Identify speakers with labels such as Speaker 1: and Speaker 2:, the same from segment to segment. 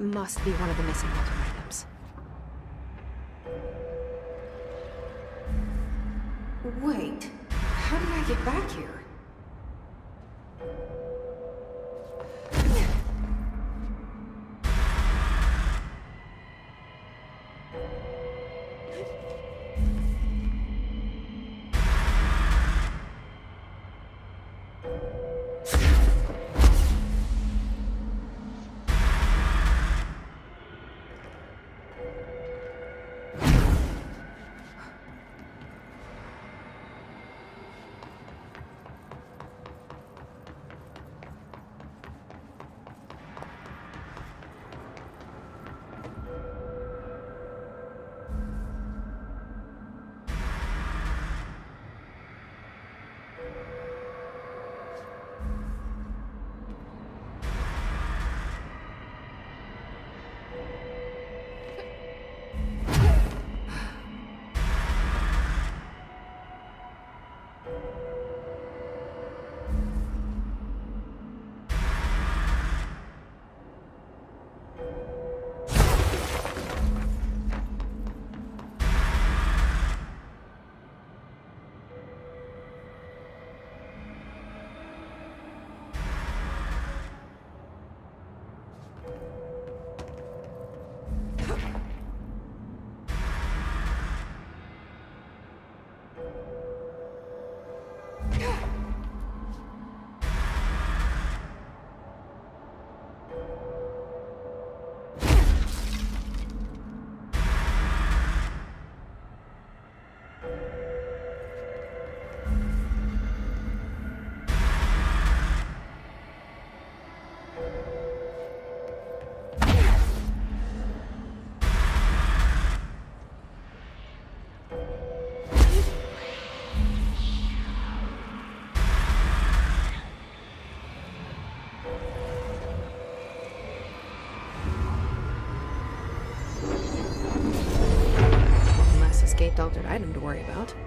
Speaker 1: That must be one of the missing altar worry about.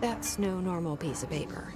Speaker 1: That's no normal piece of paper.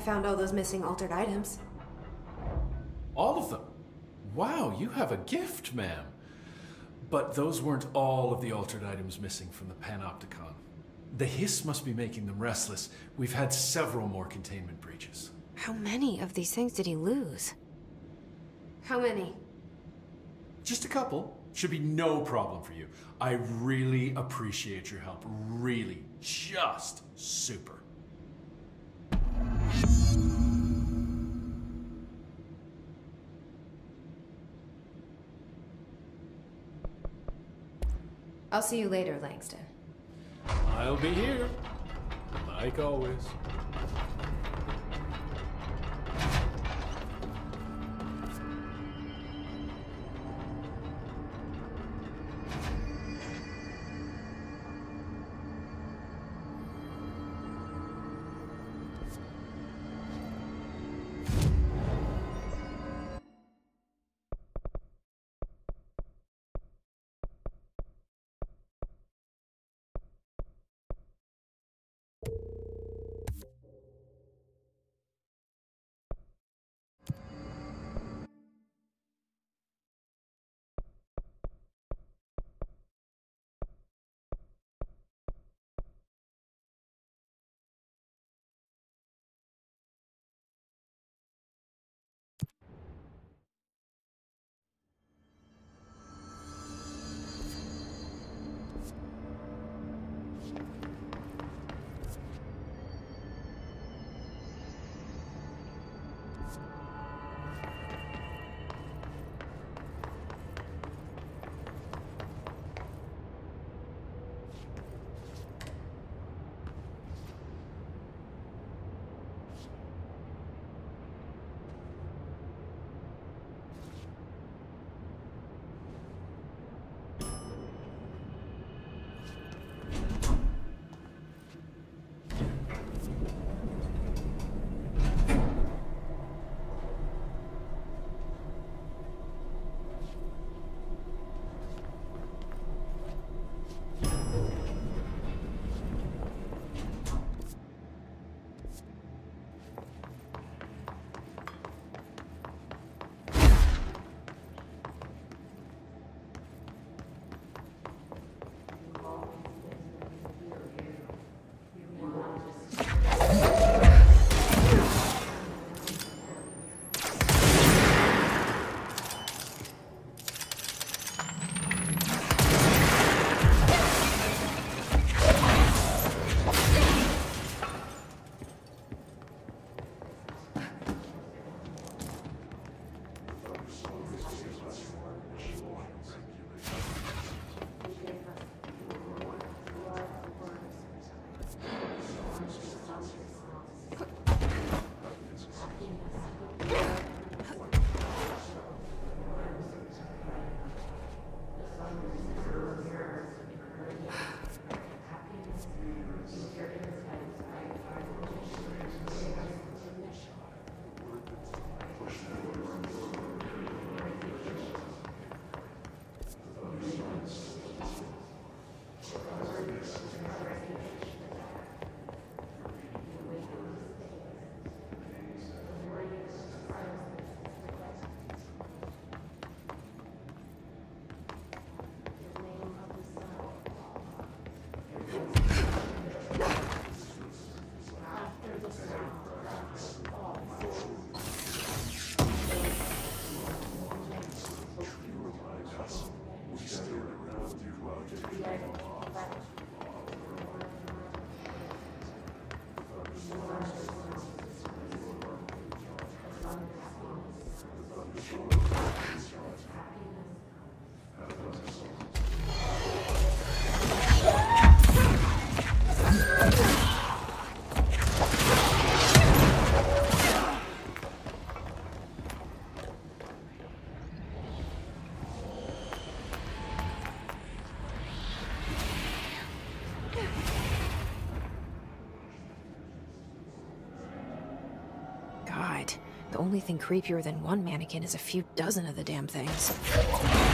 Speaker 2: I found all those missing altered items.
Speaker 3: All of them? Wow, you have a gift, ma'am. But those weren't all of the altered items missing from the Panopticon. The hiss must be making them restless. We've had several more containment breaches.
Speaker 1: How many of these things did he lose?
Speaker 2: How many?
Speaker 3: Just a couple. Should be no problem for you. I really appreciate your help. Really. Just super.
Speaker 2: I'll see you later, Langston.
Speaker 3: I'll be here. Like always.
Speaker 1: Only thing creepier than one mannequin is a few dozen of the damn things.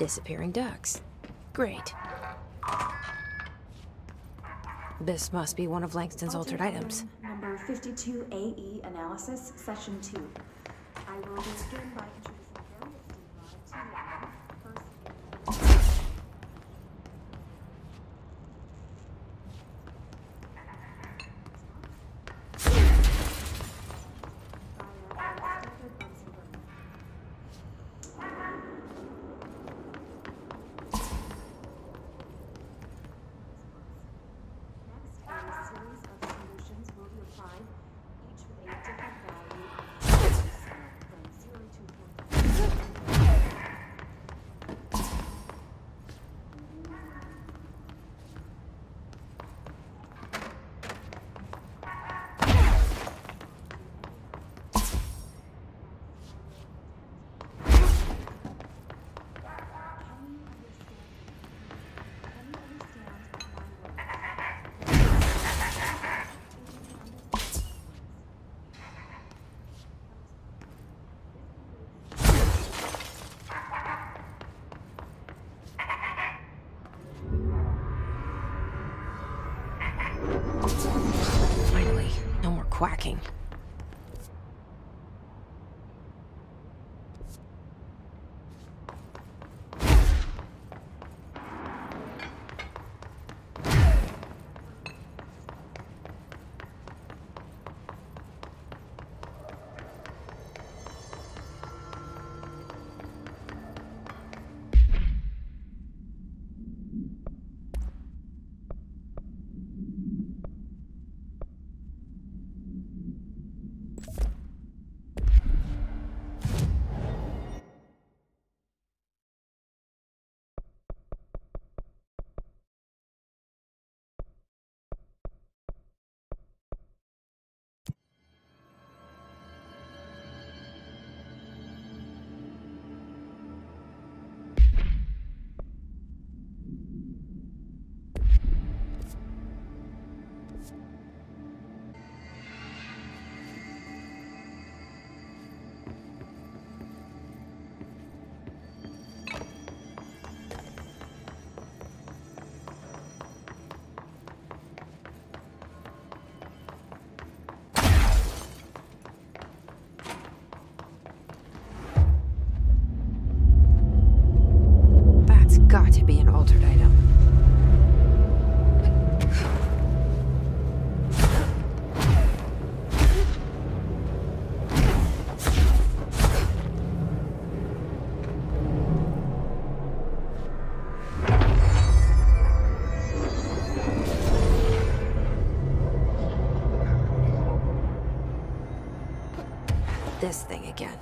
Speaker 1: Disappearing ducks. Great. This must be one of Langston's altered items.
Speaker 4: Number 52 AE analysis, session 2. I will begin by
Speaker 1: This thing again.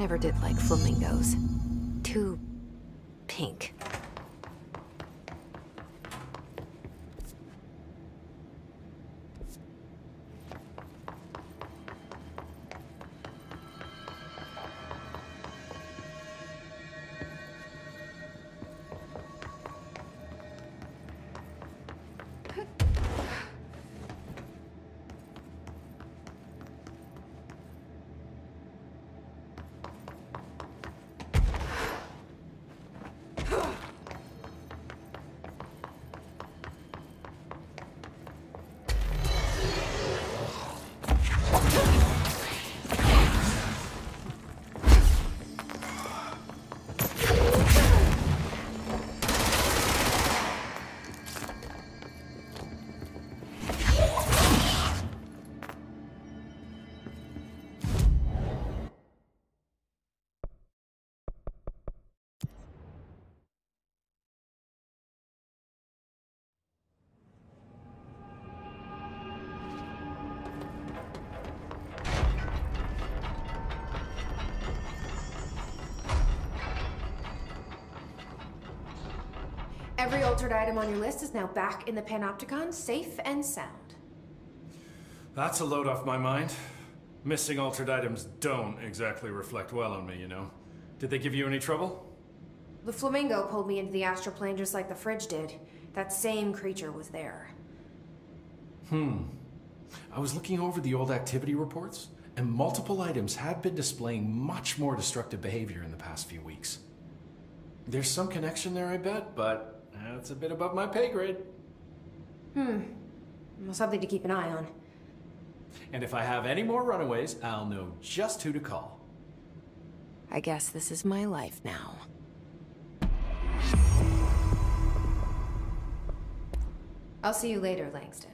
Speaker 1: Never did like flamingos. Too pink.
Speaker 5: Every altered item on your list is now back in the Panopticon, safe and sound.
Speaker 3: That's a load off my mind. Missing altered items don't exactly reflect well on me, you know. Did they give you any trouble?
Speaker 5: The flamingo pulled me into the astral plane just like the fridge did. That same creature was there. Hmm.
Speaker 3: I was looking over the old activity reports, and multiple items have been displaying much more destructive behavior in the past few weeks. There's some connection there, I bet, but that's a bit above my pay grade. Hmm.
Speaker 5: Well, something to keep an eye on.
Speaker 3: And if I have any more runaways, I'll know just who to call.
Speaker 1: I guess this is my life now.
Speaker 5: I'll see you later, Langston.